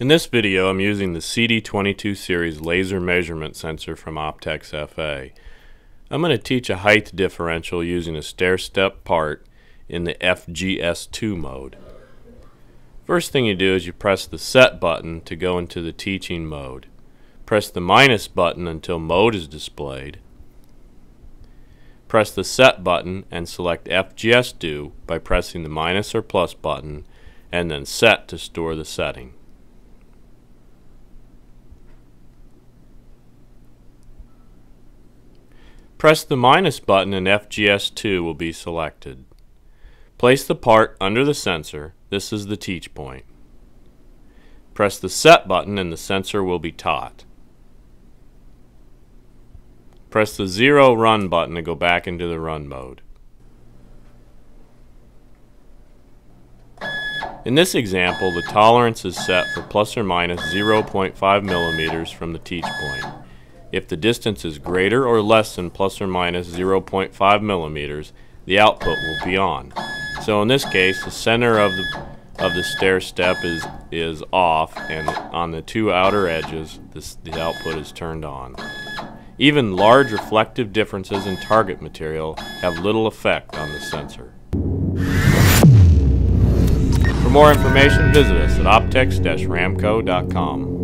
In this video, I'm using the CD22 series laser measurement sensor from Optex FA. I'm going to teach a height differential using a stair-step part in the FGS2 mode. First thing you do is you press the set button to go into the teaching mode. Press the minus button until mode is displayed. Press the set button and select FGS2 by pressing the minus or plus button and then set to store the setting. Press the minus button and FGS2 will be selected. Place the part under the sensor. This is the teach point. Press the set button and the sensor will be taught. Press the zero run button to go back into the run mode. In this example, the tolerance is set for plus or minus 0.5 millimeters from the teach point. If the distance is greater or less than plus or minus 0.5 millimeters, the output will be on. So in this case, the center of the of the stair step is is off, and on the two outer edges, this, the output is turned on. Even large reflective differences in target material have little effect on the sensor. For more information, visit us at optex-ramco.com.